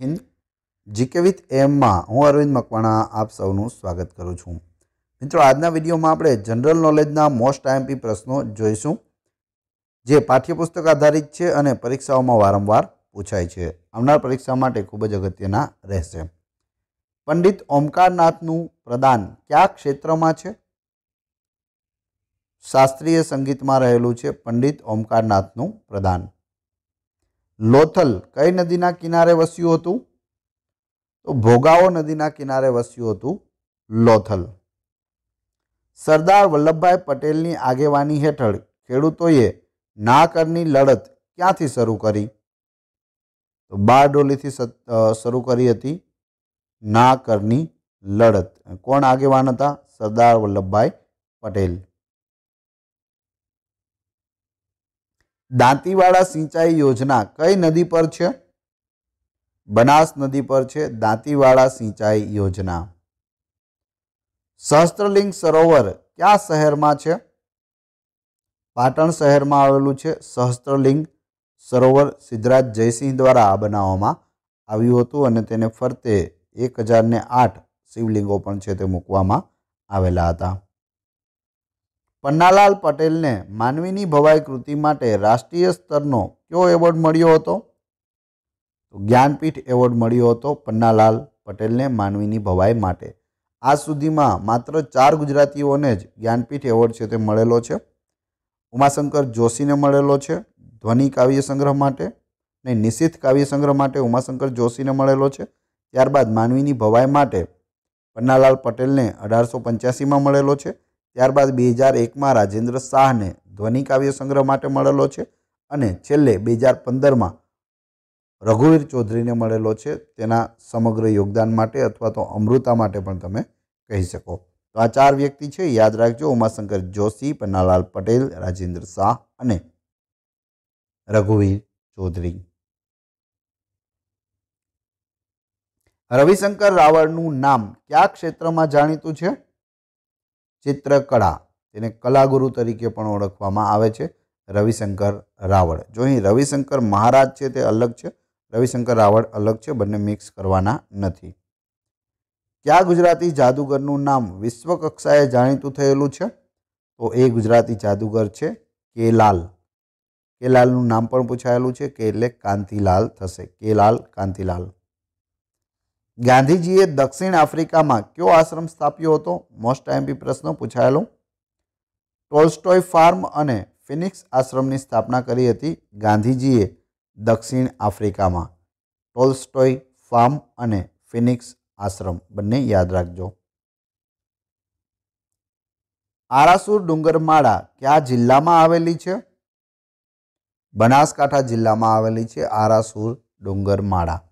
Hind GK with એમમાં હું અરવિંદ મકવાણા આપ સૌનું સ્વાગત કરું છું. મિત્રો, આજના વિડીયોમાં આપણે જનરલ નોલેજના મોસ્ટ આઈએમપી પ્રશ્નો જોઈશું, જે પાઠ્યપુસ્તક આધારિત છે અને પરીક્ષાઓમાં વારંવાર પૂછાય છે. આવનાર પરીક્ષા માટે ખૂબ જ અગત્યના રહેશે. પંડિત ઓમકારનાથનું પ્રદાન કયા ક્ષેત્રમાં છે? શાસ્ત્રીય સંગીતમાં રહેલું છે પંડિત ઓમકારનાથનું પ્રદાન. લોથલ કઈ નદીના કિનારે વસ્યું હતું? તો ભોગાવો નદીના કિનારે વસ્યું હતું લોથલ. સરદાર વલ્લભભાઈ પટેલની આગેવાની હેઠળ ખેડૂતોએ ના કરની લડત ક્યાંથી શરૂ કરી? તો બારડોલીથી શરૂ કરી હતી ના કરની લડત. કોણ આગેવાન હતા? સરદાર વલ્લભભાઈ પટેલ. દાંતીવાડા સિંચાઈ યોજના કઈ નદી પર છે? બનાસ નદી પર છે, દાંતીવાડા સિંચાઈ યોજના. સહસ્ત્રલિંગ સરોવર કયા શહેરમાં છે? પાટણ શહેરમાં આવેલું છે. સહસ્ત્રલિંગ સરોવર સિદ્ધરાજ જયસિંહ દ્વારા આ બનાવવામાં આવ્યું હતું અને તેને ફરતે એક હજારને આઠ શિવલિંગો પણ છે તે મૂકવામાં આવેલા હતા. પન્નાલાલ પટેલને માનવીની ભવાઈ કૃતિ માટે રાષ્ટ્રીય સ્તરનો કયો એવોર્ડ મળ્યો હતો? તો જ્ઞાનપીઠ એવોર્ડ મળ્યો હતો પન્નાલાલ પટેલને માનવીની ભવાઈ માટે. આજ સુધીમાં માત્ર ચાર ગુજરાતીઓને જ જ્ઞાનપીઠ એવોર્ડ છે તે મળેલો છે. ઉમાશંકર જોશીને મળેલો છે. ધ્વનિ કાવ્ય સંગ્રહ માટે ને નિશિત કાવ્ય સંગ્રહ માટે ઉમાશંકર જોશીને મળેલો છે. ત્યારબાદ માનવીની ભવાઈ માટે પન્નાલાલ પટેલને અઢારસો પંચ્યાસીમાં મળેલો છે. ત્યારબાદ બે હજાર એકમાં રાજેન્દ્ર શાહને ધ્વનિ કાવ્ય સંગ્રહ માટે મળેલો છે અને છેલ્લે બે હજાર પંદરમાં રઘુવીર ચૌધરીને મળેલો છે. તેના સમગ્ર યોગદાન માટે અથવા તો અમૃતા માટે પણ તમે કહી શકો. તો આ ચાર વ્યક્તિ છે. યાદ રાખજો, ઉમાશંકર જોશી, પન્નાલાલ પટેલ, રાજેન્દ્ર શાહ અને રઘુવીર ચૌધરી. રવિશંકર રાવળનું નામ કયા ક્ષેત્રમાં જાણીતું છે? ચિત્રકળા તેને કલાગુરુ તરીકે પણ ઓળખવામાં આવે છે. રવિશંકર રાવળ. જો અહીં રવિશંકર મહારાજ છે તે અલગ છે, રવિશંકર રાવળ અલગ છે, બંને મિક્સ કરવાના નથી. કયા ગુજરાતી જાદુગરનું નામ વિશ્વ કક્ષાએ જાણીતું થયેલું છે? તો એ ગુજરાતી જાદુગર છે કેલાલ. કેલાલનું નામ પણ પૂછાયેલું છે કે એટલે કાંતિલાલ થશે. કેલાલ કાંતિલાલ. ગાંધીજીએ દક્ષિણ આફ્રિકામાં કયો આશ્રમ સ્થાપ્યો હતો? મોસ્ટ આઈએમપી પ્રશ્ન પૂછાયેલો. ટોલ્સ્ટોય ફાર્મ અને ફિનિક્સ આશ્રમની સ્થાપના કરી હતી ગાંધીજીએ દક્ષિણ આફ્રિકામાં. ટોલ્સ્ટોય ફાર્મ અને ફિનિક્સ આશ્રમ બંને યાદ રાખજો. આરાસુર ડુંગરમાળા કયા જિલ્લામાં આવેલી છે? બનાસકાંઠા જિલ્લામાં આવેલી છે આરાસુર ડુંગરમાળા.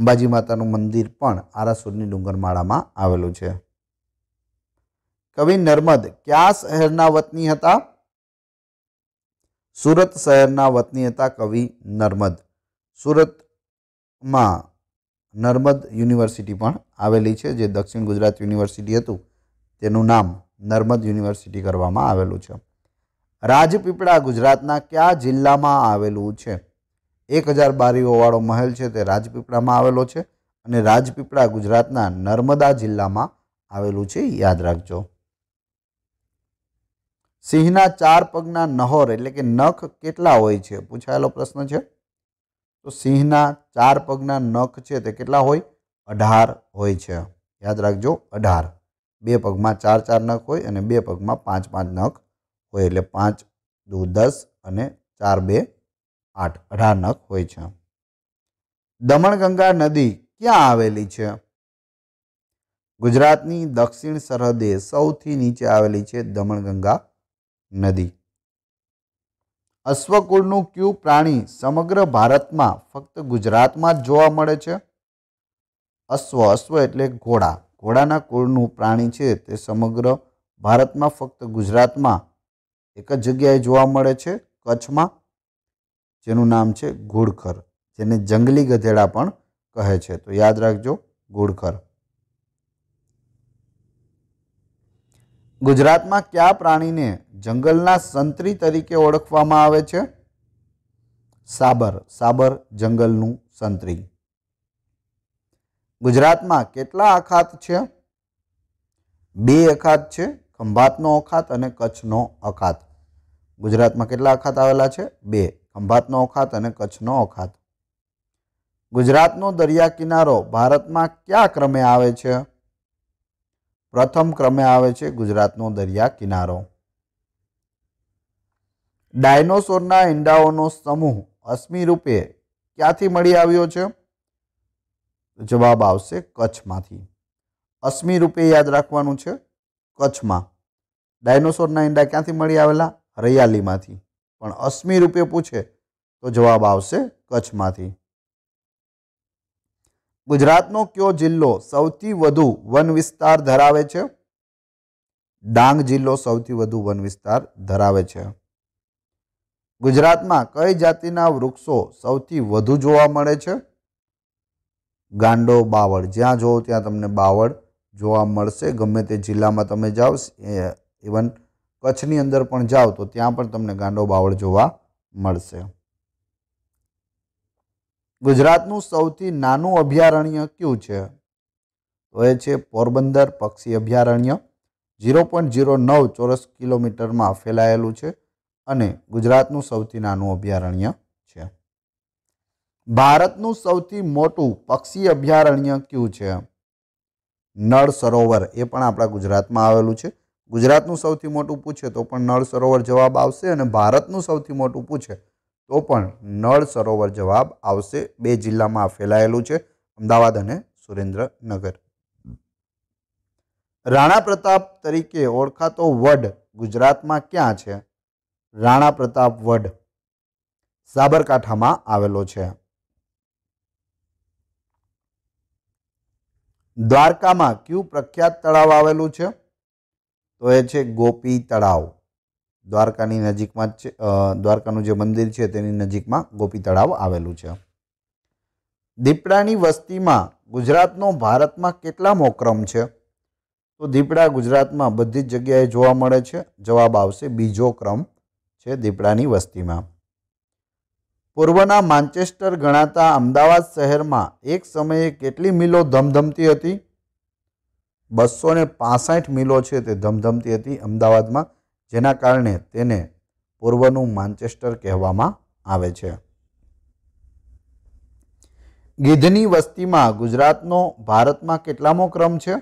અંબાજી માતાનું મંદિર પણ આરાસુરની ડુંગરમાળામાં આવેલું છે. કવિ નર્મદ કયા શહેરના વતની હતા? સુરત શહેરના વતની હતા કવિ નર્મદ. સુરતમાં નર્મદ યુનિવર્સિટી પણ આવેલી છે, જે દક્ષિણ ગુજરાત યુનિવર્સિટી હતું. તેનું નામ નર્મદ યુનિવર્સિટી કરવામાં આવેલું છે. રાજપીપળા ગુજરાતના કયા જિલ્લામાં આવેલું છે? એક હજાર બારીઓવાળો મહેલ છે તે રાજપીપળામાં આવેલો છે અને રાજપીપળા ગુજરાતના નર્મદા જિલ્લામાં આવેલું છે, યાદ રાખજો. સિંહના ચાર પગના નહોર એટલે કે નખ કેટલા હોય છે? પૂછાયેલો પ્રશ્ન છે. તો સિંહના ચાર પગના નખ છે તે કેટલા હોય? અઢાર હોય છે. યાદ રાખજો, અઢાર. બે પગમાં ચાર ચાર નખ હોય અને બે પગમાં પાંચ પાંચ નખ હોય એટલે પાંચ દુ દસ અને ચાર બે આઠ રાનક હોય છે. દમણગંગા નદી ક્યાં આવેલી છે? ગુજરાતની દક્ષિણ સરહદે સૌથી નીચે આવેલી છે દમણગંગા નદી. અશ્વકુળનું કયું પ્રાણી સમગ્ર ભારતમાં ફક્ત ગુજરાતમાં જ જોવા મળે છે? અશ્વ અશ્વ એટલે ઘોડા. ઘોડાના કુળનું પ્રાણી છે તે સમગ્ર ભારતમાં ફક્ત ગુજરાતમાં એક જ જગ્યાએ જોવા મળે છે, કચ્છમાં. જેનું નામ છે ઘુડખર જેને જંગલી ગધેડા પણ કહે છે. તો યાદ રાખજો ઘુડખર ગુજરાતમાં કયા પ્રાણીને જંગલના સંતરી તરીકે ઓળખવામાં આવે છે? સાબર. સાબર જંગલનું સંતરી. ગુજરાતમાં કેટલા અખાત છે? બે અખાત છે, ખંભાતનો અખાત અને કચ્છનો અખાત. ગુજરાતમાં કેટલા અખાત આવેલા છે? બે. ખંભાતનો અખાત અને કચ્છનો અખાત ગુજરાતનો દરિયા કિનારો ભારતમાં કયા ક્રમે આવે છે? પ્રથમ ક્રમે આવે છે ગુજરાતનો દરિયા કિનારો. ડાયનોસોરના ઈંડાઓનો સમૂહ અશ્મિ રૂપે ક્યાંથી મળી આવ્યો છે? જવાબ આવશે કચ્છમાંથી. અશ્મિ રૂપે યાદ રાખવાનું છે કચ્છમાં. ડાયનોસોરના ઈંડા ક્યાંથી મળી આવેલા? હરિયાલીમાંથી. પણ અશ્મિ રૂપે પૂછે તો જવાબ આવશે કચ્છમાંથી. ગુજરાતનો કયો જિલ્લો સૌથી વધુ વન વિસ્તાર ધરાવે છે? ડાંગ જિલ્લો સૌથી વધુ વન વિસ્તાર ધરાવે છે. ગુજરાતમાં કઈ જાતિના વૃક્ષો સૌથી વધુ જોવા મળે છે? ગાંડો, બાવળ. જ્યાં જોવો ત્યાં તમને બાવળ જોવા મળશે. ગમે તે જિલ્લામાં તમે જાઓ ઇવન કચ્છની અંદર પણ જાઓ તો ત્યાં પણ તમને ગાંડો બાવળ જોવા મળશે. ગુજરાતનું સૌથી નાનું અભયારણ્ય કયું છે? તો એ છે પોરબંદર પક્ષી અભયારણ્ય. ઝીરો પોઈન્ટ ઝીરો નવ ચોરસ કિલોમીટરમાં ફેલાયેલું છે અને ગુજરાતનું સૌથી નાનું અભયારણ્ય છે. ભારતનું સૌથી મોટું પક્ષી અભયારણ્ય કયું છે? નળ સરોવર, એ પણ આપણા ગુજરાતમાં આવેલું છે. ગુજરાતનું સૌથી મોટું પૂછે તો પણ નળ સરોવર જવાબ આવશે અને ભારતનું સૌથી મોટું પૂછે તો પણ નળ સરોવર જવાબ આવશે. બે જિલ્લામાં ફેલાયેલું છે, અમદાવાદ અને સુરેન્દ્રનગર. રાણા પ્રતાપ તરીકે ઓળખાતો વડ ગુજરાતમાં ક્યાં છે? રાણા પ્રતાપ વડ સાબરકાંઠામાં આવેલો છે. દ્વારકામાં કયું પ્રખ્યાત તળાવ આવેલું છે? તો એ છે ગોપી તળાવ. દ્વારકાની નજીકમાં જ છે દ્વારકાનું જે મંદિર છે તેની નજીકમાં ગોપી તળાવ આવેલું છે. દીપડાની વસ્તીમાં ગુજરાતનો ભારતમાં કેટલામો ક્રમ છે? તો દીપડા ગુજરાતમાં બધી જ જગ્યાએ જોવા મળે છે, જવાબ આવશે બીજો ક્રમ છે દીપડાની વસ્તીમાં. પૂર્વના માન્ચેસ્ટર ગણાતા અમદાવાદ શહેરમાં એક સમયે કેટલી મિલો ધમધમતી હતી? બસો ને મિલો છે તે ધમધમતી હતી અમદાવાદમાં, જેના કારણે તેને પૂર્વનું માન્ચેસ્ટર કહેવામાં આવે છે. ગીધની વસ્તીમાં ગુજરાતનો ભારતમાં કેટલામો ક્રમ છે?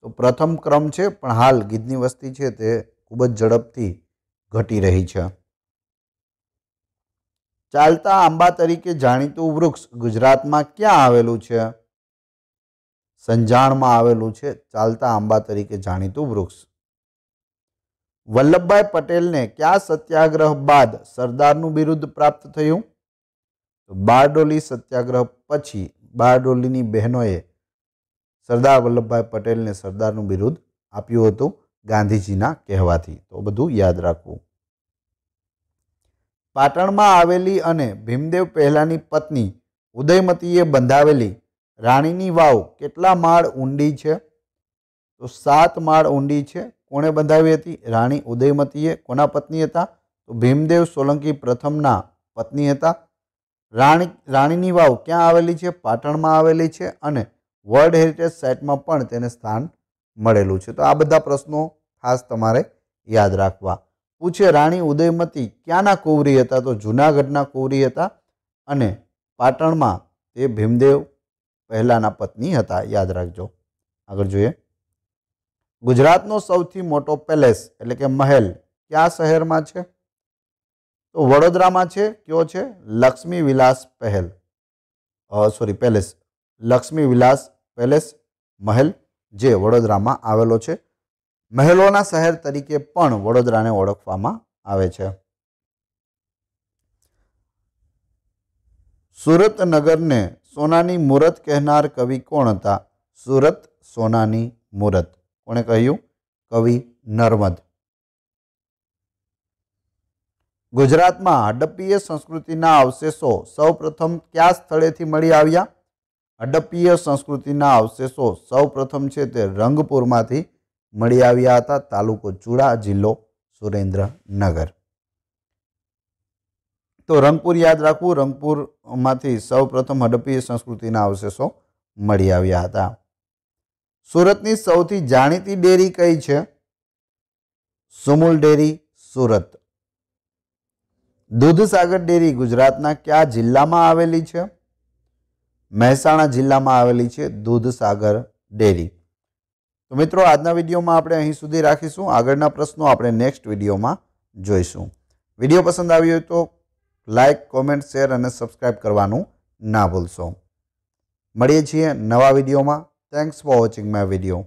તો પ્રથમ ક્રમ છે, પણ હાલ ગીધની વસ્તી છે તે ખૂબ જ ઝડપથી ઘટી રહી છે. ચાલતા આંબા તરીકે જાણીતું વૃક્ષ ગુજરાતમાં ક્યાં આવેલું છે? સંજાણમાં આવેલું છે, ચાલતા આંબા તરીકે જાણીતું વૃક્ષ. વલ્લભભાઈ પટેલને કયા સત્યાગ્રહ બાદ સરદારનું બિરુદ પ્રાપ્ત થયું? બારડોલી સત્યાગ્રહ પછી બારડોલીની બહેનોએ સરદાર વલ્લભભાઈ પટેલને સરદારનું બિરુદ આપ્યું હતું ગાંધીજીના કહેવાથી. તો બધું યાદ રાખવું. પાટણમાં આવેલી અને ભીમદેવ પહેલાની પત્ની ઉદયમતીએ બંધાવેલી રાણીની વાવ કેટલા માળ ઊંડી છે? તો સાત માળ ઊંડી છે. કોણે બંધાવી હતી? રાણી ઉદયમતીએ. કોના પત્ની હતા? તો ભીમદેવ સોલંકી પ્રથમના પત્ની હતા. રાણી, રાણીની વાવ ક્યાં આવેલી છે? પાટણમાં આવેલી છે અને વર્લ્ડ હેરિટેજ સાઇટમાં પણ તેને સ્થાન મળેલું છે. તો આ બધા પ્રશ્નો ખાસ તમારે યાદ રાખવા. પૂછે રાણી ઉદયમતી ક્યાંના કુંવરી હતા? તો જૂનાગઢના કુંવરી હતા અને પાટણમાં તે ભીમદેવ પહેલાના પત્ની હતા, યાદ રાખજો. આગળ જોઈએ. ગુજરાતનો સૌથી મોટો પેલેસ એટલે કે મહેલ કયા શહેરમાં છે? તો વડોદરામાં છે, કયો છે? લક્ષ્મી વિલાસ પહેલ. Sorry palace. Lakshmi Vilas palace મહેલ જે વડોદરામાં આવેલો છે. મહેલોના શહેર તરીકે પણ વડોદરાને ઓળખવામાં આવે છે. સુરત નગરને સોનાની મૂરત કહેનાર કવિ કોણ હતા? સુરત સોનાની મૂરત. કોણે કહ્યું? કવિ નર્મદ. ગુજરાતમાં હડપ્પીય સંસ્કૃતિના અવશેષો સૌપ્રથમ કયા સ્થળેથી મળી આવ્યા? હડપ્પીય સંસ્કૃતિના અવશેષો સૌપ્રથમ છે તે રંગપુરમાંથી મળી આવ્યા હતા તાલુકો ચુડા જિલ્લો સુરેન્દ્રનગર. તો રંગપુર યાદ રાખવું, રંગપુરમાંથી સૌપ્રથમ હડપ્પીય સંસ્કૃતિના અવશેષો મળી આવ્યા હતા. સુરતની સૌથી જાણીતી ડેરી કઈ છે? સુમુલ ડેરી, સુરત. દૂધસાગર ડેરી ગુજરાતના કયા જિલ્લામાં આવેલી છે? મહેસાણા જિલ્લામાં આવેલી છે દૂધસાગર ડેરી. તો મિત્રો, આજના વિડીયોમાં આપણે અહીં સુધી રાખીશું. આગળના પ્રશ્નો આપણે નેક્સ્ટ વિડીયોમાં જોઈશું. વીડિયો પસંદ આવ્યો હોય તો લાઇક કોમેન્ટ, શેર અને સબસ્ક્રાઈબ કરવાનું ના ભૂલશો. મળીએ છીએ નવા વિડીયોમાં. Thanks for watching my video